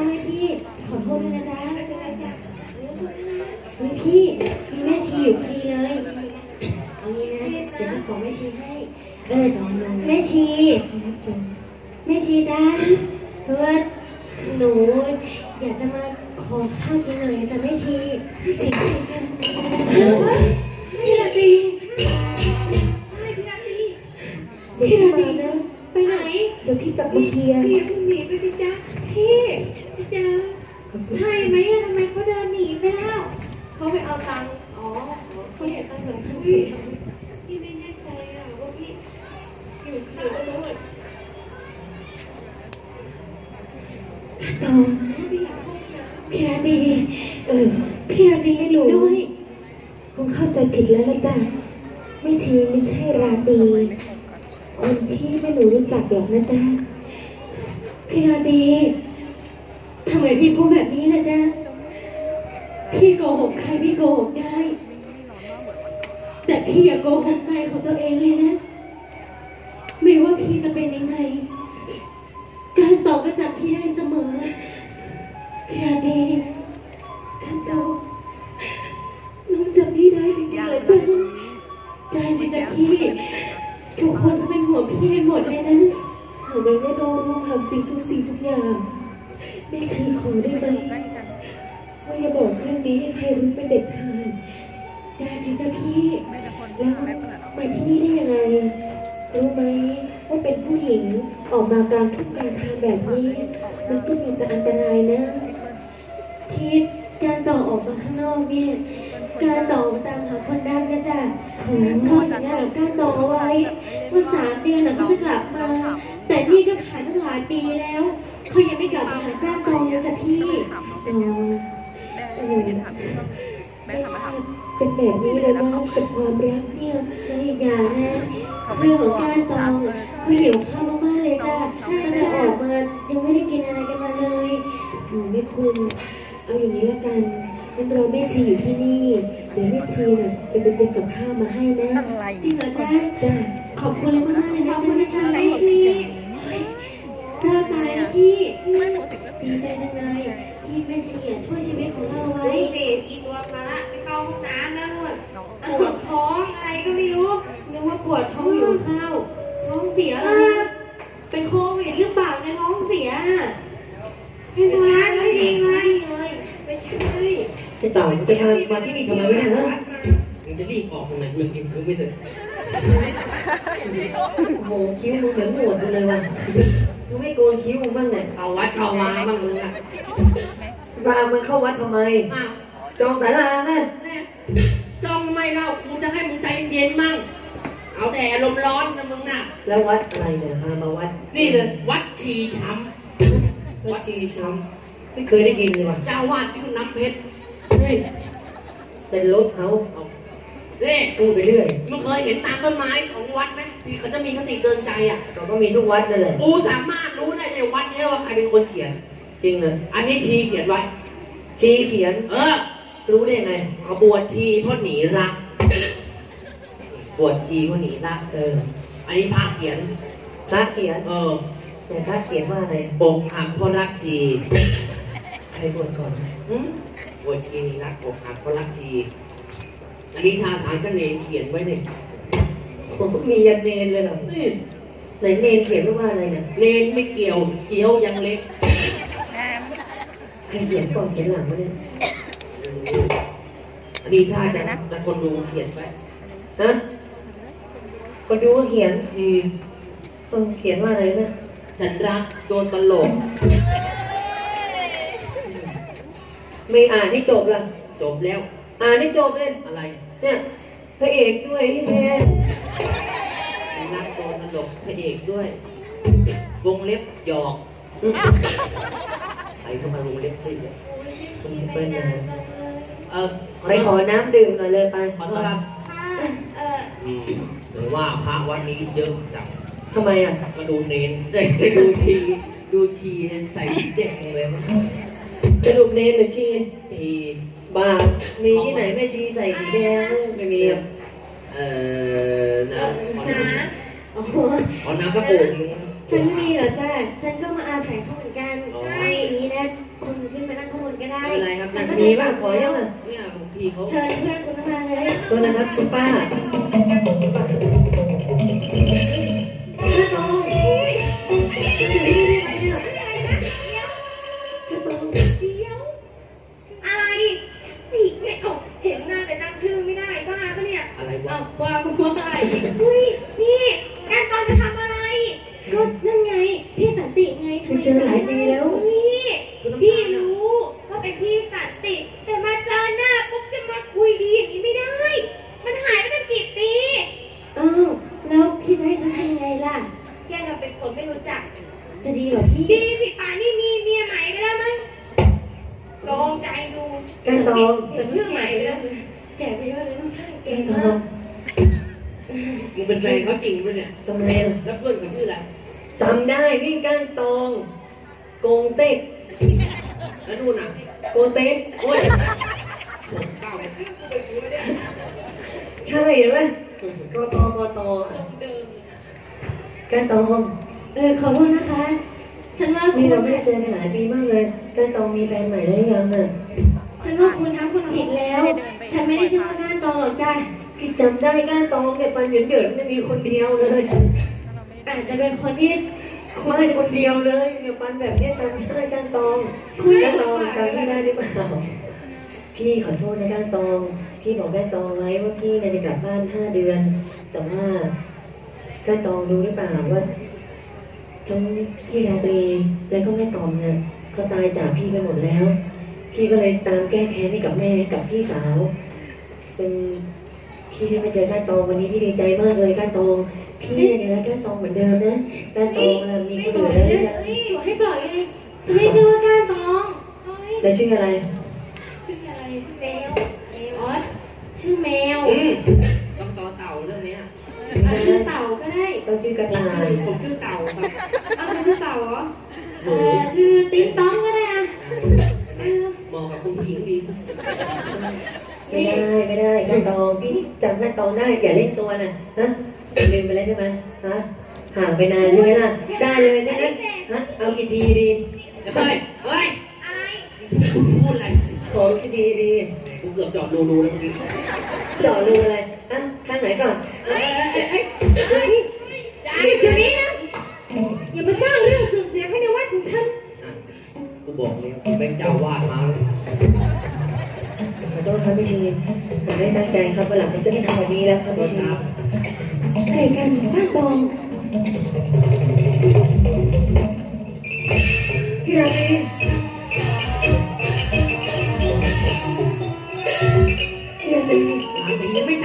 าวให้พี่ ขอโทษด้วยนะจ๊ะเฮ้ยพี่ มีแม่ชีอยู่พอดีเลยเอางี้นะ เดี๋ยวฉันขอแม่ชีให้ เออแม่ชี แม่ชีจ้าคือว่าหนู อยากจะมาขอข้าวกินหน่อยจ้ะแม่ชีเสียงอะไรกันเฮ้ยพี่ราตรีพี่ราตรีไปไหน เดี๋ยวพี่กลับมาเคลียร์ พี่หนีไปสิจ๊ะพี่ จ๊ะใช่ไหมอะทำไมเขาเดินหนีไปแล้ว เขาไปเอาตังค์ อ๋อ เขาอยากตังค์สำคัญพี่พี่ไม่แน่ใจอะว่าพี่อยู่สื่อก็รู้อะต่อพี่อยากพูดนะพี่ราตรีเออพี่ราตรีจริงด้วยคงเข้าใจผิดแล้วนะจ๊ะไม่ชีไม่ใช่ราตรีคนที่ไม่หนูรู้จักหรอกนะจ๊ะพี่ราตรี ทำไมพี่พูดแบบนี้ล่ะจ๊ะ พี่โกหกใครพี่โกหกได้ แต่พี่อย่าโกหกใจของตัวเองเลยนะ ไม่ว่าพี่จะเป็นยังไง การตอบก็จับพี่ได้เสมอ พี่ราตรีท่านโตน้องจำพี่ได้จริงๆเลยจ้ะได้สิจ๊ะพี่ ทุกคนก็เป็นห่วงพี่หมดเลยนะหนูไม่ได้รู้รู้ความจริงทุกสิ่งทุกอย่าง แม่ชีขอได้ไหมว่าอย่าบอกเรื่องนี้ให้ใครรู้เป็นเด็ดขาดได้สิจ๊ะพี่แล้วมาที่นี่ได้ยังไงรู้ไหมว่าเป็นผู้หญิงออกมากลางทุ่งกลางทางแบบนี้ มันก็มีแต่อันตรายนะที่การต่อออกมาข้างนอกเนี่ยการต่อมาตามหาคนดังนะจ๊ะเขาสัญญากับการต่อเอาไว้ว่าสามเดือนน่ะเขาจะกลับมา แต่นี่ก็ผ่านตั้งหลายปีแล้ว เขายังไม่กลับมาหาการต่อเลยจ้ะพี่อ๋อเออไม่เป็นแบบนี้เลยนะกับความรักเนี่ยและอีกอย่างนะเรื่องของการตองเขาหิวข้าวมากๆเลยจ้ะตั้งแต่ออกมายังไม่ได้กินอะไรกันมาเลยหนูไม่คุณเอาอย่างนี้ละกันงั้นเราแม่ชีอยู่ที่นี่ เดี๋ยวแม่ชีน่ะจะไปเตรียมกับข้าวมาให้นะจริงเหรอจ๊ะจ้าขอบคุณเลยมากๆเลยนะจ๊ะพี่ชายพี่เลิกตายแล้วพี่ดีใจจังเลยที่แม่ชีอะช่วยชีวิตของเราไว้ดูสิอีตัวมาละไปเข้าห้องน้ำแล้วนู่นปวดท้องอะไรก็ไม่รู้นึกว่าปวดท้องหิวข้าวท้องเสียเอแล้วอเป็นโควิดหรือเปล่าในยท้องเสียอะเป็นตัวนั้นไม่จริงเลยไม่ใช่ไอ้เต่ามึงจะมามาที่นี่ทำไมวะเนี่ยฮะมึงจะรีบออกทำไมมึงกินคือไม่เสร็จโอ้โหคิ้วมึงเหมือนหนวดมึงเลยว่ะมึงไม่โก นคิ้วมึงบ้างเนี่ยเข้าวัดเข้ามาบ้างมึงอะพามึงเข้าวัดทำไม อ้าวจองศาลาไงแน่จ้องไม่เล่ากูจะให้มึงใจเย็นๆมั่ง เอาแต่อารมณ์ร้อนนะมึงน่ะ แล้ววัดอะไรเนี่ยพามาวัดนี่เลย วัดชีช้วัดชีช้ำไม่เคยได้ยินเลยว่ะำเจ้าวาดชื่อน้ำเพชร เฮ้ยเป็นรถเขา เอา นี่พูดไปเรื่อยมึงเคยเห็นตามต้นไม้ของวัดไหมที่เขาจะมีคติเตือนใจอะเราก็มีทุกวัดนั่นแหละกูสามารถรู้ได้ในวัดเนี้ยว่าใครเป็นคนเขียน จริงนะอันนี้ชีเขียนไว้ ชีเขียน เออ รู้ได้ไงขบวชชีเพราะหนีรักบวชชีเพราะหนีรักเออ อันนี้พระเขียนพระเขียน เออ แต่พระเขียนว่าอะไรอกหักเพราะรักชีใครบวชก่อนหึบวชชีนี่รักอกหักเพราะรักชี อันนี้ทางฐานก็เนรเขียนไว้เนี่ยโอ้โหมียันเนนเลยเหรอนี่ไหนเนนเขียนว่าอะไรเนี่ยเนรไม่เกี่ยวเจียวยังเล็กใครเขียนก่อนเขียนหลังวะเนี่ยอันนี้ถ้าจะแต่คนดูเขียนไว้ฮะคนดูก็เขียนอืมเออเขียนว่าอะไรนะฉันรักตัวตลก ไม่อ่านให้จบละจบแล้ว อ่านให้จบเลย อะไรเนี่ยพระเอกด้วยที่แท้ฉันรักตัวตลกพระเอกด้วย วงเล็บหยอกใครเข้ามาวงเล็บด้วยเนี่ยสมเปิ้ลนะเออขอไปโทขอษน้ำดื่มหน่อยเลยไปขอโทษครับเอออืมหรือว่าพระวัดนี้เยอะจัง ทำไมอะ ก็ดูเนนเอ้ยดูชีดูชีใส่สีแดงเลยสรุปเนนหรือชีชี บาทมีที่ไหนแม่ชีใส่สีแดงไม่มีอะเอ่อนะขอนะน้ำโอ้โหขอน้ำสักโอ่งนึงฉันมีเหรอจ้ะฉันก็มาอาศัยเขาเหมือนกันอ๋อเอาอย่างนี้นะได้ไม่เป็นไรครับฉันก็มีจะป่ะขอยังอะเนี่ยของพี่เขาเชิญเพื่อนคุณมาเลย ตัวนะครับคุณป้า จำได้นี่ก้านตองโกงเต็กแล้วนู่นน่ะโกงเต็กโอ้ยเก้าไปชื่อกูไปชื่อเนี่ยใช่เห็นไหมกตกตก้านตอง เออขอโทษนะคะ ฉันว่าคุนี่ณเราไม่ได้เจอกันหลายปีมากเลยก้านตองมีแฟนใหม่แล้วหรือยังอะฉันว่าคุณทักคุณผิดแล้ว ฉันไม่ได้ชื่อว่าก้านตองหรอกจ้ะพี่จำได้ก้านตองเนี่ยปันเหยินเหยินๆมีคนเดียวเลย อาจจะเป็นคนที่ไม่คนเดียวเลยเนี่ยปันแบบเนี้ยจำได้ก้านตองก้านตองจำพี่ได้หรือเปล่าพี่ขอโทษนะก้านตองพี่บอกก้านตองไว้ว่าพี่เนี่ยจะกลับบ้านห้าเดือน แต่ว่าก้านตองรู้หรือเปล่าว่าทั้งพี่ราตรีและก็แม่ตอมเนี่ยเขาตายจากพี่ไปหมดแล้ว พี่ก็เลยตามแก้แค้นให้กับแม่กับพี่สาวเป็นพี่ได้มาเจอก้านตองวันนี้พี่ดีใจมากเลยก้านตอง พี่เนี่ยรักก้านตองเหมือนเดิมนะก้านตองมีคนอื่นแล้วหรือยังสวยให้บอกยังไงจะให้ชื่อว่าก้านตองเฮ้ยแล้วชื่ออะไร ชื่ออะไรชื่อแมวแมวอ๋อชื่อแมวอืมต้องต่อเต่าเรื่องเนี้ยอะชื่อเต่าก็ได้ต้องชื่อกระต่ายผมชื่อเต่าครับเอาชื่อเต่าเหรอเออชื่อติ๊งต้องก็ได้อะเออหมาะกับคุณผู้หญิงดีไม่ได้ไม่ได้ก้านตองพี่จำก้านตองได้อย่าเล่นตัวน่ะฮะ ลืมไปแล้วใช่ไหมฮะห่างไปนานใช่ไหมล่ะ ได้เลยนะฮะเอากี่ทีดีเฮ้ย เฮ้ย อะไรพูดอะไรขอกี่ทีดีกูเกือบจอดรูรูแล้วเมื่อกี้เจาะรูอะไรอะข้างไหนก่อนเอ้ยเอ้ยเอ้ยเอ้ยหยุดเดี๋ยวนี้นะ อย่ามาสร้างเรื่องเสื่อมเสียงให้ในวัดของฉันอะกูบอกเลยกูเป็นเจ้าวาดมาแล้วขอโทษครับพี่ชีผมไม่ตั้งใจครับวันหลังผมจะไม่ทำแบบนี้แล้วครับก็พี่ชี ใครกันบ้างบองที่รักเองที่รักเองมาไปยังไม่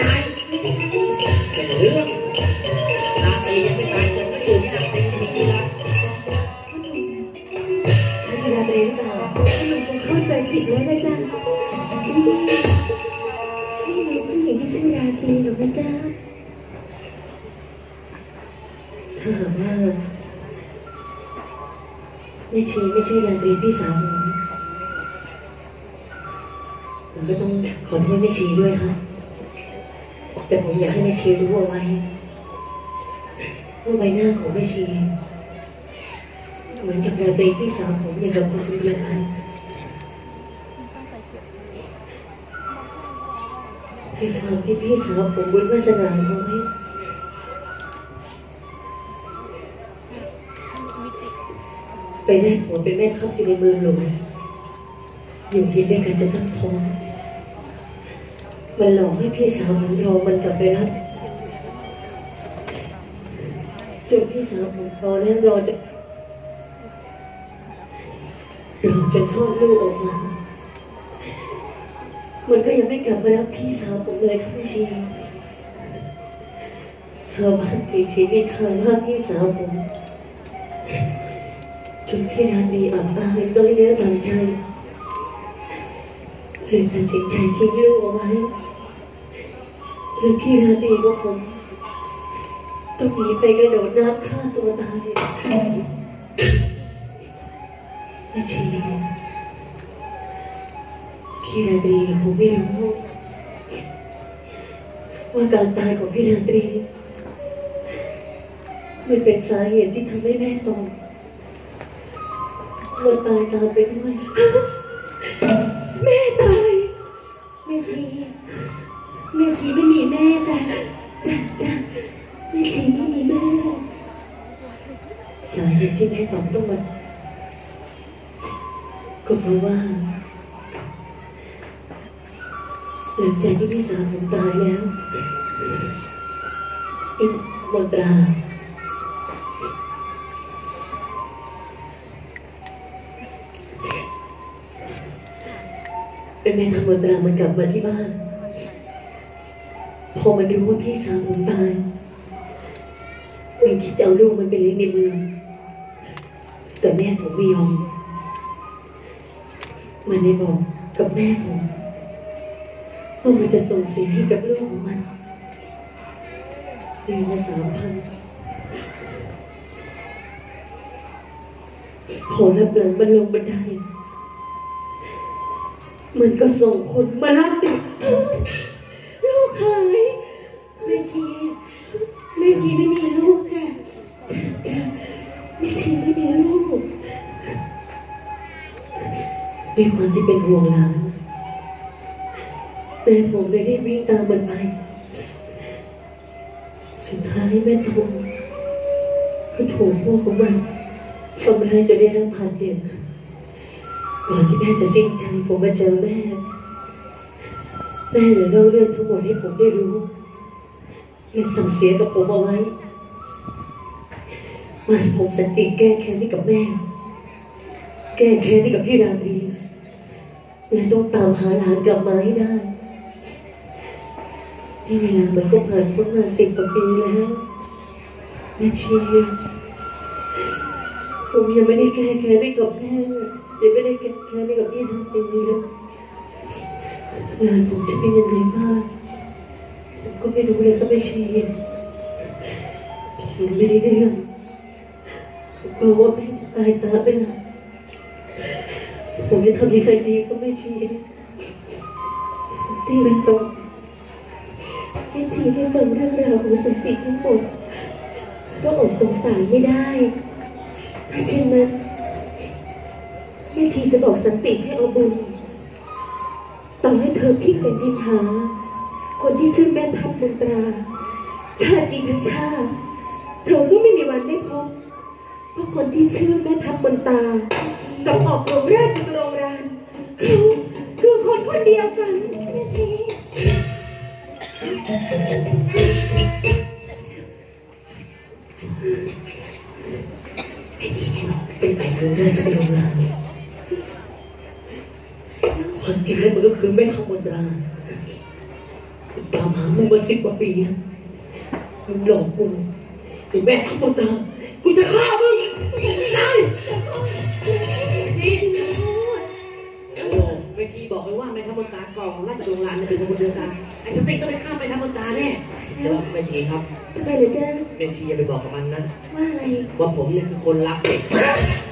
แม่ชีไม่ใช่ราตรีพี่สาวผมผมก็ต้องขอโทษแม่ชีด้วยครับ แต่ผมอยากให้แม่ชีรู้เอาไว้ว่าใบหน้าของแม่ชี เหมือนกับราตรีพี่สาวผมอย่างกับคนคนเดียวกันเป็นความที่พี่สาวผมบุญวาสนาน้อย ไปได้ผัวเป็นแม่ทัพอยู่ในเมืองหลวงอยู่กินด้วยกันจนตั้งท้องมันหลอกให้พี่สาวผมรอมันกลับไปรับจนพี่สาวผมรอแล้วรอจนรอจนคลอดลูกออกมา มันก็ยังไม่กลับมารับพี่สาวผมเลยครับพี่ชีเธอบ้านตีชีวิตเธอว่าพี่สาวผม จนพี่ราตรีอับอายน้อยเนื้อต่ำใจเลยตัดสินใจทิ้งลูกเอาไว้และพี่ราตรีก็คงต้องหนีไปกระโดดน้ำฆ่าตัวตายแม่ชีพี่ราตรีคงไม่รู้ว่าการตายของพี่ราตรีมันเป็นสาเหตุที่ทำให้แม่ตอ งมาตายตามไปด้วยม่ชีแม่ชีไม่มีแม่จ้ะจ้ะจ้ะแม่ชีไม่มีแม่สาเหตุที่แม่ตองต้องมาก็เพราะว่า หลังจากที่พี่สาวผมตายแล้วอินมนตรา เป็นแม่ทำมนตรามันกลับมาที่บ้าน พอมันรู้ว่าพี่สาวผมตายมันคิดจะเอาลูกมันไปเลี้ยงในเมืองแต่แม่ผมไม่ยอม มันได้บอกกับแม่ผมว่ามันจะส่งเสียให้กับลูกของมันเดือนละสามพันพอรับหลังมันลงบันได มันก็ส่งคนมารับเด็กลูกหายแม่ชีแม่ชีไม่มีลูกจ้ะจ้ะจ้ะแม่ชีไม่มีลูกด้วยความที่เป็นห่วงหลานแม่ผมเลยรีบวิ่งตามมันไป สุดท้ายแม่ทงก็ถูกพวกของมันทำร้ายจนได้รับบาดเจ็บ ก่อนที่แม่จะสิ้นใจผมมาเจอแม่ แม่เลยเล่าเรื่องทั้งหมดให้ผมได้รู้และสั่งเสียกับผมเอาไว้ว่าผมสันติแก้แค้นให้กับแม่ แก้แค้นให้กับพี่ราตรีและต้องตามหาหลานกลับมาให้ได้ที่เวลามันก็ผ่านพ้นมาสิบกว่าปีแล้วแม่ชีผมยังไม่ได้แก้แค้นให้กับแม่ ยังไม่ได้แก้แค้นให้กับพี่ราตรีเลยงานผมจะเป็นยังไงบ้างผมก็ไม่รู้เลยครับแม่ชีผมไม่ได้เรื่องผมกลัวว่าแม่จะตายตาไปหนักผมจะทำยังไงดีก็ไม่ชี้สันติแม่ต้องแม่ชีได้ฟังเรื่องราวของสันติทั้งหมดก็อดสงสารไม่ได้ถ้าเช่นนั้น แม่ชีจะบอกสันติให้เอาบุญ ต่อให้เธอพิกเป็นดินหา คนที่ชื่อแม่ทัพมนตรา ชาติทั้งชาติ เธอก็ไม่มีวันได้พบเพราะคนที่ชื่อแม่ทัพมนตรากับออกหลวงราชกรงรานเขาคือคนคนเดียวกันแม่ชีเป็นแต่งเรื่องได้จะไปโรงงาน ความจริงแล้วมันก็คือแม่ขมนตราตามหามึงมาสิบกว่าปีแล้วมึงหลอกกูไอ้แม่ขมนตรากูจะฆ่ามึงไม่ได้ชีโอ้แม่ชีบอกเลยว่าแม่ทัพมนตากองราชโรงงานเนี่ยเป็นคนเดียวกันไอ้สติต้องไปฆ่าแม่ทัพมนตาแน่แต่ว่าแม่ชีครับทำไมเหรอจ๊ะแม่ชีอย่าไปบอกกับมันนะว่าอะไรว่าผมเนี่ยคือคนรักเด็กฮ